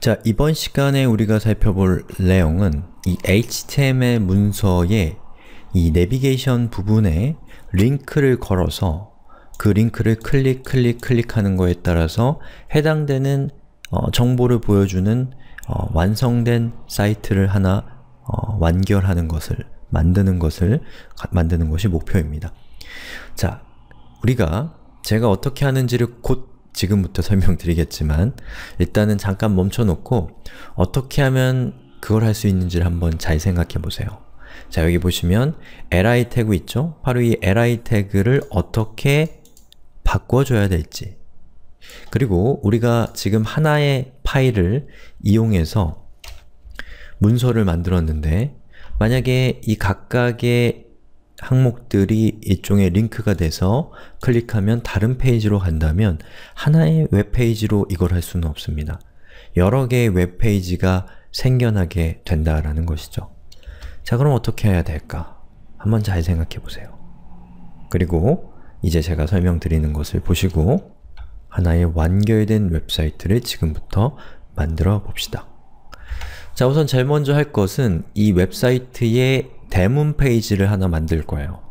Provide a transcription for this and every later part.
자, 이번 시간에 우리가 살펴볼 내용은 이 HTML 문서의 이 내비게이션 부분에 링크를 걸어서 그 링크를 클릭, 클릭, 클릭하는 거에 따라서 해당되는 어, 정보를 보여주는 어, 완성된 사이트를 하나 어, 완결하는 것을 만드는 것을 만드는 것이 목표입니다. 자, 우리가 제가 어떻게 하는지를 곧 지금부터 설명드리겠지만 일단은 잠깐 멈춰놓고 어떻게 하면 그걸 할 수 있는지를 한번 잘 생각해 보세요. 자, 여기 보시면 li 태그 있죠? 바로 이 li 태그를 어떻게 바꿔줘야 될지 그리고 우리가 지금 하나의 파일을 이용해서 문서를 만들었는데 만약에 이 각각의 항목들이 일종의 링크가 돼서 클릭하면 다른 페이지로 간다면 하나의 웹페이지로 이걸 할 수는 없습니다. 여러 개의 웹페이지가 생겨나게 된다라는 것이죠. 자 그럼 어떻게 해야 될까? 한번 잘 생각해 보세요. 그리고 이제 제가 설명드리는 것을 보시고 하나의 완결된 웹사이트를 지금부터 만들어 봅시다. 자 우선 제일 먼저 할 것은 이 웹사이트의 대문 페이지를 하나 만들 거예요.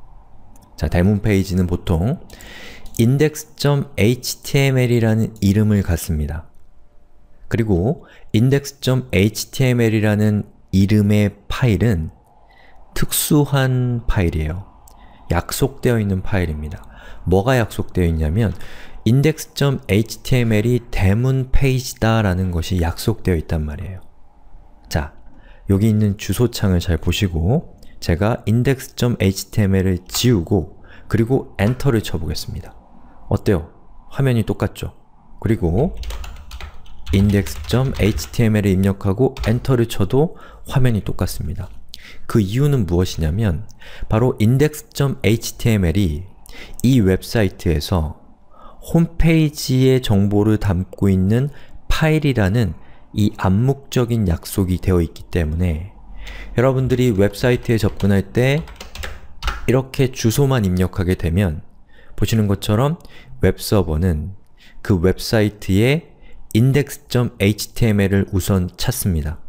자, 대문 페이지는 보통 index.html이라는 이름을 갖습니다. 그리고 index.html이라는 이름의 파일은 특수한 파일이에요. 약속되어 있는 파일입니다. 뭐가 약속되어 있냐면 index.html이 대문 페이지다 라는 것이 약속되어 있단 말이에요. 자, 여기 있는 주소창을 잘 보시고 제가 index.html을 지우고 그리고 엔터를 쳐보겠습니다. 어때요? 화면이 똑같죠? 그리고 index.html을 입력하고 엔터를 쳐도 화면이 똑같습니다. 그 이유는 무엇이냐면 바로 index.html이 이 웹사이트에서 홈페이지의 정보를 담고 있는 파일이라는 이 암묵적인 약속이 되어 있기 때문에 여러분들이 웹사이트에 접근할 때 이렇게 주소만 입력하게 되면 보시는 것처럼 웹서버는 그 웹사이트의 index.html을 우선 찾습니다.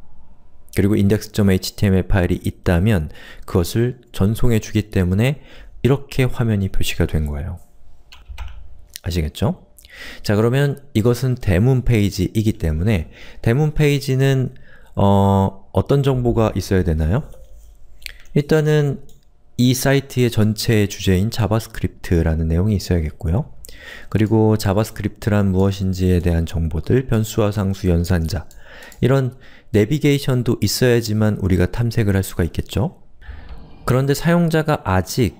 그리고 index.html 파일이 있다면 그것을 전송해 주기 때문에 이렇게 화면이 표시가 된 거예요. 아시겠죠? 자 그러면 이것은 대문 페이지이기 때문에 대문 페이지는 어, 어떤 정보가 있어야 되나요? 일단은 이 사이트의 전체 주제인 자바스크립트라는 내용이 있어야겠고요. 그리고 자바스크립트란 무엇인지에 대한 정보들, 변수와 상수, 연산자 이런 내비게이션도 있어야지만 우리가 탐색을 할 수가 있겠죠? 그런데 사용자가 아직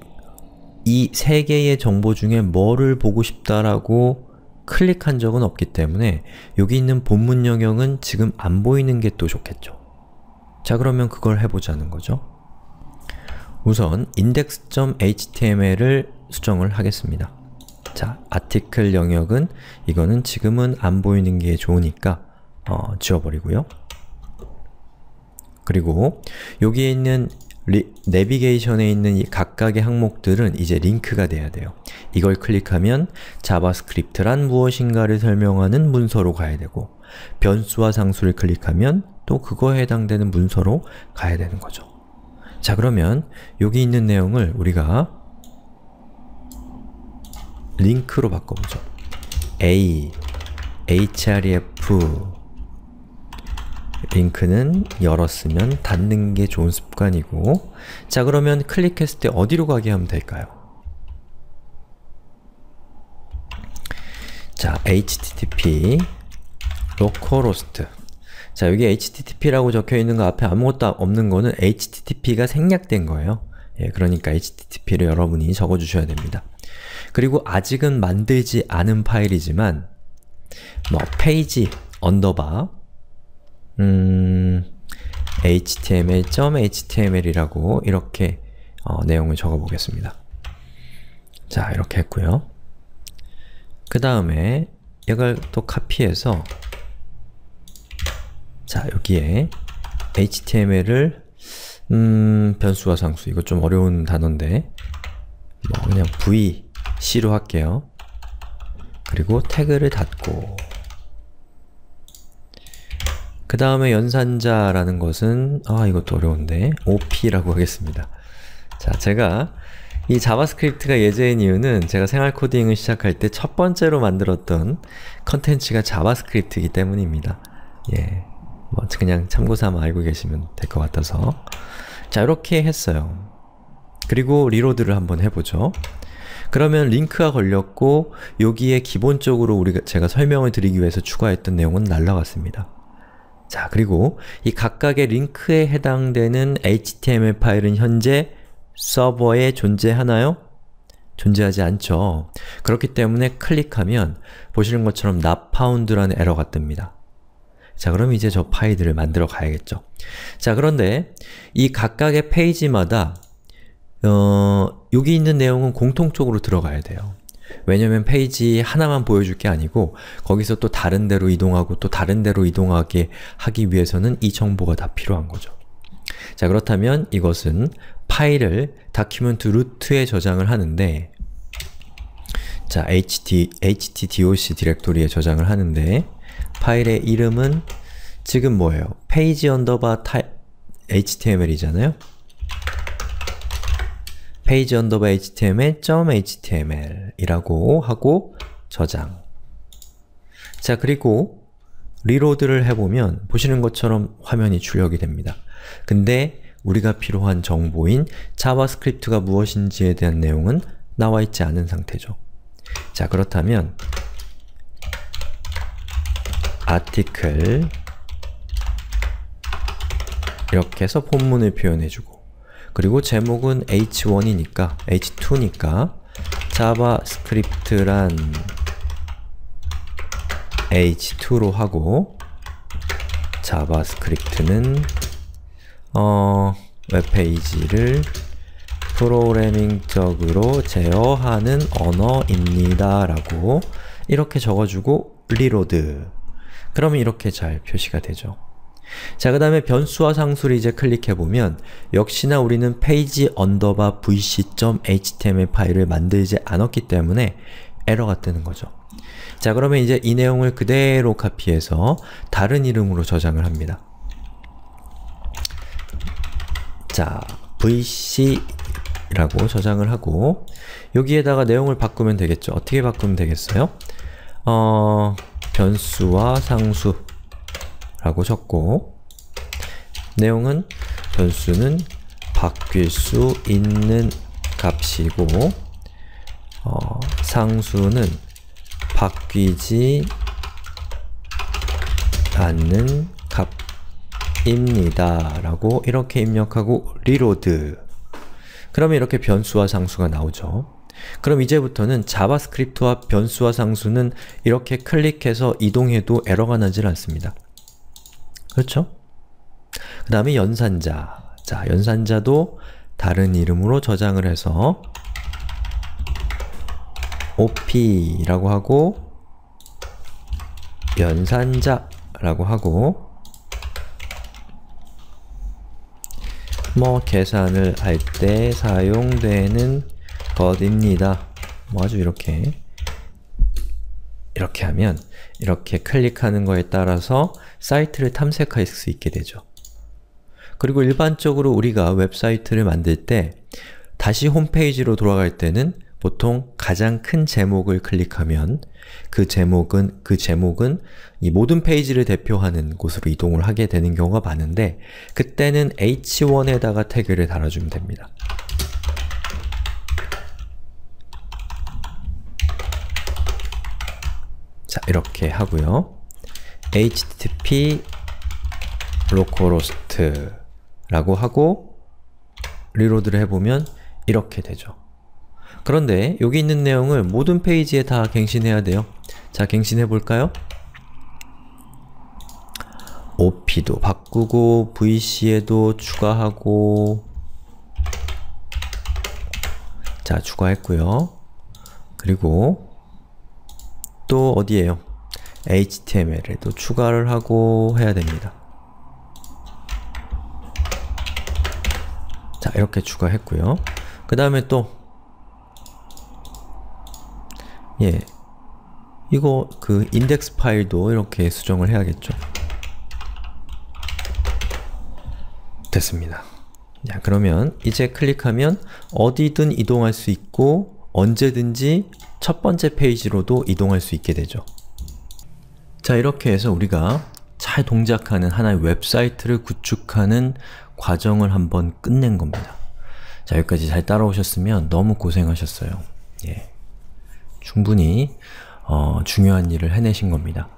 이 세 개의 정보 중에 뭐를 보고 싶다라고 클릭한 적은 없기 때문에 여기 있는 본문 영역은 지금 안 보이는 게 또 좋겠죠. 자 그러면 그걸 해보자는 거죠. 우선 index.html을 수정을 하겠습니다. 자, 아티클 영역은 이거는 지금은 안 보이는 게 좋으니까 어, 지워버리고요. 그리고 여기에 있는 리, 내비게이션에 있는 이 각각의 항목들은 이제 링크가 돼야 돼요. 이걸 클릭하면 자바스크립트란 무엇인가를 설명하는 문서로 가야 되고 변수와 상수를 클릭하면 또 그거에 해당되는 문서로 가야 되는 거죠. 자 그러면 여기 있는 내용을 우리가 링크로 바꿔보죠. a href 링크는 열었으면 닫는 게 좋은 습관이고 자 그러면 클릭했을 때 어디로 가게 하면 될까요? 자, http localhost 자, 여기 http라고 적혀있는 거 앞에 아무것도 없는 거는 http가 생략된 거예요. 예, 그러니까 http를 여러분이 적어주셔야 됩니다. 그리고 아직은 만들지 않은 파일이지만 뭐 page underbar 음, html.html이라고 이렇게 어, 내용을 적어보겠습니다. 자, 이렇게 했고요. 그 다음에 이걸 또 카피해서 자, 여기에 html을 음, 변수와 상수, 이거 좀 어려운 단어인데 뭐 그냥 vc로 할게요. 그리고 태그를 닫고 그 다음에 연산자라는 것은 아 이것도 어려운데 op라고 하겠습니다. 자, 제가 이 자바스크립트가 예제인 이유는 제가 생활 코딩을 시작할 때 첫 번째로 만들었던 컨텐츠가 자바스크립트이기 때문입니다. 예, 뭐 그냥 참고삼아 알고 계시면 될 것 같아서 자, 이렇게 했어요. 그리고 reload를 한번 해보죠. 그러면 링크가 걸렸고 여기에 기본적으로 우리가 제가 설명을 드리기 위해서 추가했던 내용은 날라갔습니다. 자, 그리고 이 각각의 링크에 해당되는 HTML 파일은 현재 서버에 존재하나요? 존재하지 않죠. 그렇기 때문에 클릭하면 보시는 것처럼 not found라는 에러가 뜹니다. 자, 그럼 이제 저 파일들을 만들어 가야겠죠. 자, 그런데 이 각각의 페이지마다 어, 여기 있는 내용은 공통적으로 들어가야 돼요. 왜냐면 페이지 하나만 보여줄 게 아니고 거기서 또 다른 데로 이동하고 또 다른 데로 이동하게 하기 위해서는 이 정보가 다 필요한 거죠. 자 그렇다면 이것은 파일을 document root에 저장을 하는데 자 ht, htdoc 디렉토리에 저장을 하는데 파일의 이름은 지금 뭐예요? page underbar html이잖아요? Page underbar html.html 이라고 하고 저장 자 그리고 reload를 해보면 보시는 것처럼 화면이 출력이 됩니다. 근데 우리가 필요한 정보인 자바스크립트가 무엇인지에 대한 내용은 나와 있지 않은 상태죠. 자 그렇다면 article 이렇게 해서 본문을 표현해주고 그리고 제목은 h1이니까, h2니까 자바스크립트란 h2로 하고 자바스크립트는 어, 웹페이지를 프로그래밍적으로 제어하는 언어입니다 라고 이렇게 적어주고 reload 그러면 이렇게 잘 표시가 되죠. 자, 그 다음에 변수와 상수를 이제 클릭해보면 역시나 우리는 page underbar vc.html 파일을 만들지 않았기 때문에 에러가 뜨는 거죠. 자, 그러면 이제 이 내용을 그대로 카피해서 다른 이름으로 저장을 합니다. 자, vc라고 저장을 하고 여기에다가 내용을 바꾸면 되겠죠. 어떻게 바꾸면 되겠어요? 어, 변수와 상수 라고 적고 내용은 변수는 바뀔 수 있는 값이고 어, 상수는 바뀌지 않는 값입니다. 라고 이렇게 입력하고 reload 그러면 이렇게 변수와 상수가 나오죠. 그럼 이제부터는 자바스크립트와 변수와 상수는 이렇게 클릭해서 이동해도 에러가 나질 않습니다. 그렇죠? 그 다음에 연산자. 자, 연산자도 다른 이름으로 저장을 해서 op라고 하고 연산자라고 하고 뭐 계산을 할 때 사용되는 것입니다. 뭐 아주 이렇게 이렇게 하면 이렇게 클릭하는 거에 따라서 사이트를 탐색할 수 있게 되죠. 그리고 일반적으로 우리가 웹사이트를 만들 때 다시 홈페이지로 돌아갈 때는 보통 가장 큰 제목을 클릭하면 그 제목은 그 제목은 이 모든 페이지를 대표하는 곳으로 이동을 하게 되는 경우가 많은데 그때는 h1에다가 태그를 달아주면 됩니다. 이렇게 하고요. http localhost 라고 하고 리로드를 해보면 이렇게 되죠. 그런데 여기 있는 내용을 모든 페이지에 다 갱신해야 돼요. 자, 갱신해 볼까요? op도 바꾸고 vc에도 추가하고 자, 추가했고요. 그리고 또 어디에요? HTML에도 추가를 하고 해야 됩니다. 자, 이렇게 추가했고요. 그 다음에 또 예, 이거 그 인덱스 파일도 이렇게 수정을 해야겠죠. 됐습니다. 자, 그러면 이제 클릭하면 어디든 이동할 수 있고 언제든지 첫 번째 페이지로도 이동할 수 있게 되죠. 자, 이렇게 해서 우리가 잘 동작하는 하나의 웹사이트를 구축하는 과정을 한번 끝낸 겁니다. 자, 여기까지 잘 따라오셨으면 너무 고생하셨어요. 예. 충분히 어, 중요한 일을 해내신 겁니다.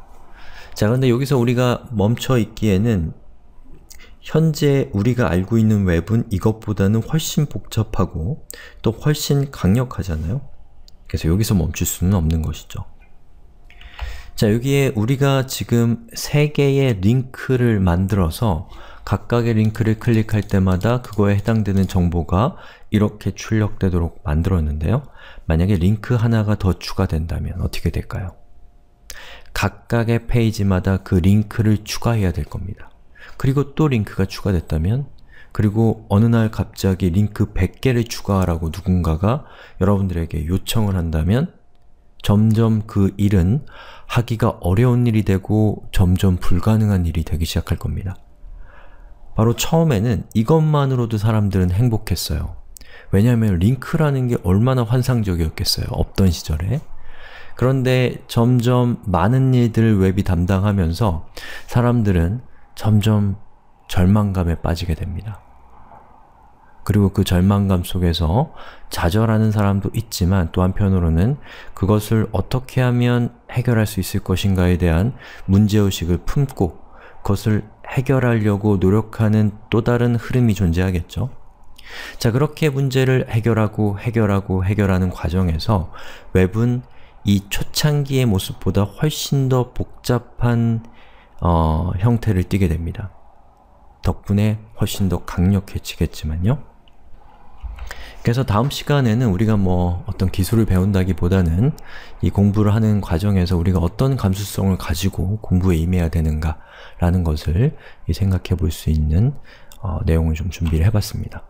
자, 그런데 여기서 우리가 멈춰 있기에는 현재 우리가 알고 있는 웹은 이것보다는 훨씬 복잡하고 또 훨씬 강력하잖아요? 그래서 여기서 멈출 수는 없는 것이죠. 자, 여기에 우리가 지금 세 개의 링크를 만들어서 각각의 링크를 클릭할 때마다 그거에 해당되는 정보가 이렇게 출력되도록 만들었는데요. 만약에 링크 하나가 더 추가된다면 어떻게 될까요? 각각의 페이지마다 그 링크를 추가해야 될 겁니다. 그리고 또 링크가 추가됐다면 그리고 어느 날 갑자기 링크 100개를 추가하라고 누군가가 여러분들에게 요청을 한다면 점점 그 일은 하기가 어려운 일이 되고 점점 불가능한 일이 되기 시작할 겁니다. 바로 처음에는 이것만으로도 사람들은 행복했어요. 왜냐하면 링크라는 게 얼마나 환상적이었겠어요. 없던 시절에. 그런데 점점 많은 일들을 웹이 담당하면서 사람들은 점점 절망감에 빠지게 됩니다. 그리고 그 절망감 속에서 좌절하는 사람도 있지만 또 한편으로는 그것을 어떻게 하면 해결할 수 있을 것인가에 대한 문제의식을 품고 그것을 해결하려고 노력하는 또 다른 흐름이 존재하겠죠. 자, 그렇게 문제를 해결하고 해결하고 해결하는 과정에서 웹은 이 초창기의 모습보다 훨씬 더 복잡한 어, 형태를 띠게 됩니다. 덕분에 훨씬 더 강력해지겠지만요. 그래서 다음 시간에는 우리가 뭐 어떤 기술을 배운다기보다는 이 공부를 하는 과정에서 우리가 어떤 감수성을 가지고 공부에 임해야 되는가 라는 것을 생각해 볼 수 있는 어, 내용을 좀 준비를 해봤습니다.